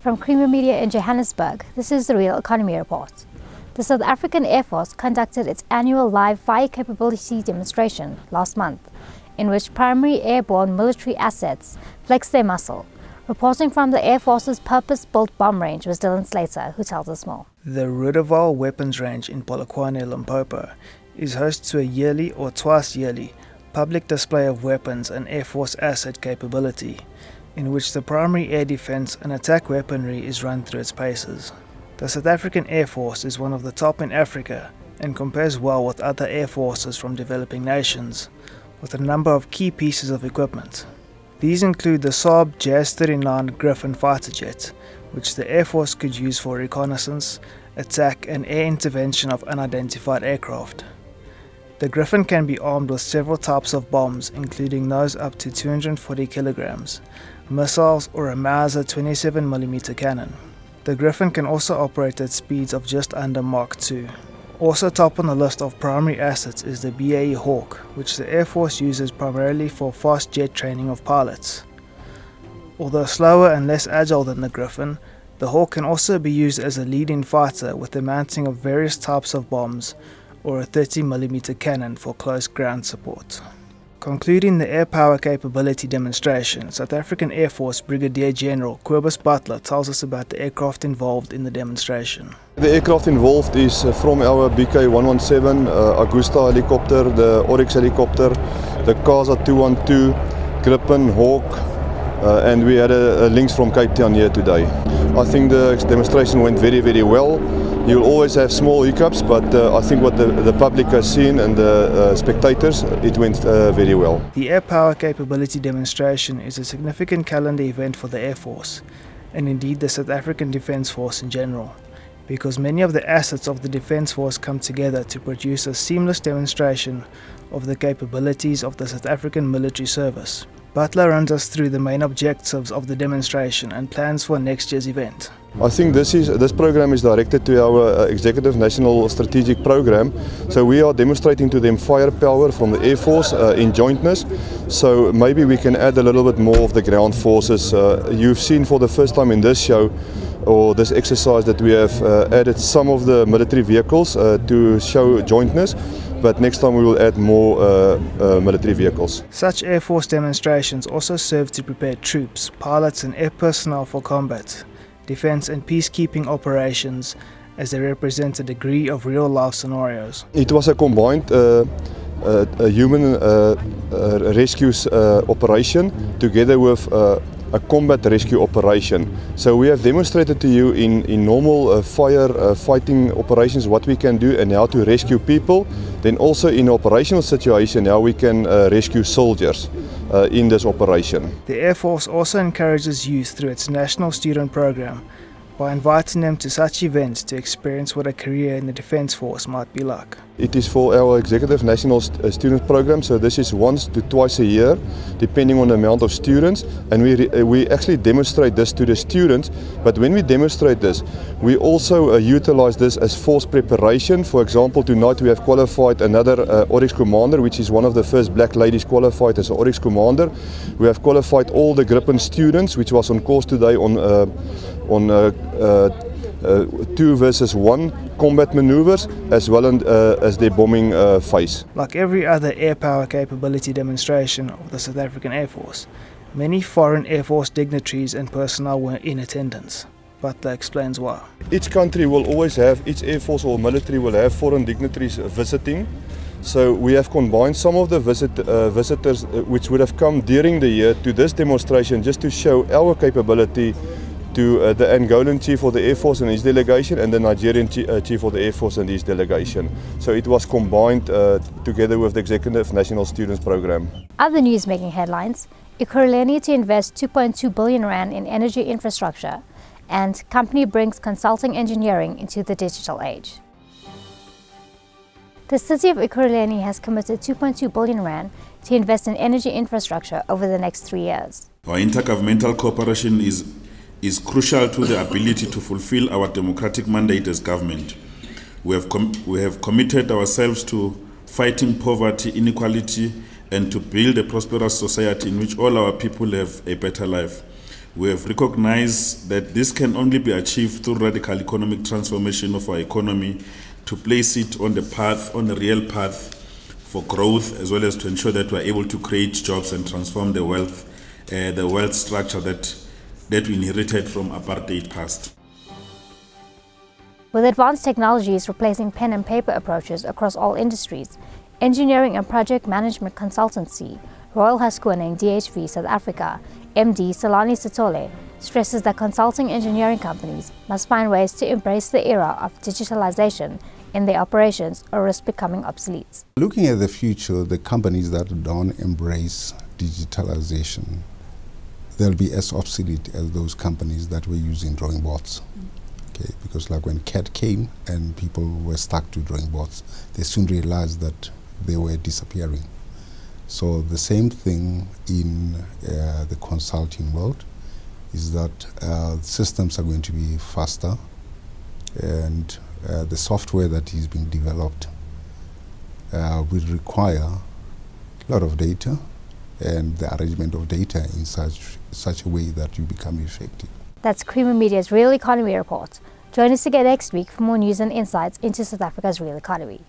From Creamer Media in Johannesburg, this is the Real Economy Report. The South African Air Force conducted its annual live fire capability demonstration last month, in which primary airborne military assets flexed their muscle. Reporting from the Air Force's purpose-built bomb range was Dylan Slater, who tells us more. The Roodewal Weapons Range in Polokwane, Limpopo, is host to a yearly or twice yearly public display of weapons and Air Force asset capability, in which the primary air defense and attack weaponry is run through its paces. The South African Air Force is one of the top in Africa and compares well with other air forces from developing nations, with a number of key pieces of equipment. These include the Saab JAS 39 Gripen fighter jet, which the Air Force could use for reconnaissance, attack, and air intervention of unidentified aircraft. The Gripen can be armed with several types of bombs, including those up to 240 kilograms, missiles, or a Mauser 27mm cannon. The Gripen can also operate at speeds of just under Mach 2. Also top on the list of primary assets is the BAE Hawk, which the Air Force uses primarily for fast jet training of pilots. Although slower and less agile than the Gripen, the Hawk can also be used as a lead-in fighter with the mounting of various types of bombs, or a 30mm cannon for close ground support. Concluding the air power capability demonstration, South African Air Force Brigadier General Kobus Butler tells us about the aircraft involved in the demonstration. The aircraft involved is uh, from our BK-117 uh, Agusta helicopter, the Oryx helicopter, the Casa 212, Gripen, Hawk, uh, and we had a, a Lynx from Cape Town here today. I think the demonstration went very, very well. You'll always have small hiccups, but uh, I think what the, the public has seen and the uh, spectators, it went uh, very well. The Air Power Capability Demonstration is a significant calendar event for the Air Force, and indeed the South African Defence Force in general, because many of the assets of the Defence Force come together to produce a seamless demonstration of the capabilities of the South African military service. Butler runs us through the main objectives of the demonstration and plans for next year's event. I think this is this program is directed to our uh, executive national strategic program. So we are demonstrating to them firepower from the Air Force uh, in jointness. So maybe we can add a little bit more of the ground forces. Uh, you've seen for the first time in this show or this exercise that we have uh, added some of the military vehicles uh, to show jointness but next time we will add more uh, uh, military vehicles. Such Air Force demonstrations also serve to prepare troops, pilots and air personnel for combat, defense and peacekeeping operations as they represent a degree of real life scenarios. It was a combined uh, uh, a human uh, uh, rescue operation together with a combat rescue operation. So we have demonstrated to you in, in normal uh, fire uh, fighting operations what we can do and how to rescue people. Then also in operational situation how we can uh, rescue soldiers uh, in this operation. The Air Force also encourages youth through its national student program by inviting them to such events to experience what a career in the Defence Force might be like. It is for our Executive National st uh, Student Program, so this is once to twice a year, depending on the amount of students, and we, uh, we actually demonstrate this to the students, but when we demonstrate this, we also uh, utilize this as force preparation. For example, tonight we have qualified another uh, Oryx Commander, which is one of the first black ladies qualified as an Oryx Commander. We have qualified all the Gripen students, which was on course today on uh, on uh, uh, uh, two versus one combat maneuvers as well as their bombing phase. Like every other air power capability demonstration of the South African Air Force, many foreign Air Force dignitaries and personnel were in attendance. Butler explains why. Each country will always have, each Air Force or military will have foreign dignitaries visiting. So we have combined some of the visit, uh, visitors which would have come during the year to this demonstration just to show our capability to uh, the Angolan chief of the Air Force and his delegation and the Nigerian chief, uh, chief of the Air Force and his delegation. So it was combined uh, together with the Executive National Students Program. Other news making headlines Ekurhuleni to invest 2.2 billion rand in energy infrastructure and company brings consulting engineering into the digital age. The city of Ekurhuleni has committed 2.2 billion rand to invest in energy infrastructure over the next three years. Our intergovernmental cooperation is is crucial to the ability to fulfill our democratic mandate as government. We have, we have committed ourselves to fighting poverty, inequality, and to build a prosperous society in which all our people have a better life. We have recognized that this can only be achieved through radical economic transformation of our economy to place it on the path, on the real path for growth, as well as to ensure that we're able to create jobs and transform the wealth, uh, the wealth structure that, that we inherited from apartheid past. With advanced technologies replacing pen and paper approaches across all industries, engineering and project management consultancy, Royal Haskoning DHV South Africa, MD Salani Sitole, stresses that consulting engineering companies must find ways to embrace the era of digitalization in their operations or risk becoming obsolete. Looking at the future, the companies that don't embrace digitalization, they'll be as obsolete as those companies that were using drawing boards. Okay, because like when CAD came and people were stuck to drawing boards, they soon realized that they were disappearing. So the same thing in uh, the consulting world is that uh, systems are going to be faster and uh, the software that is being developed uh, will require a lot of data and the arrangement of data in such, such a way that you become effective. That's Creamer Media's Real Economy Report. Join us again next week for more news and insights into South Africa's real economy.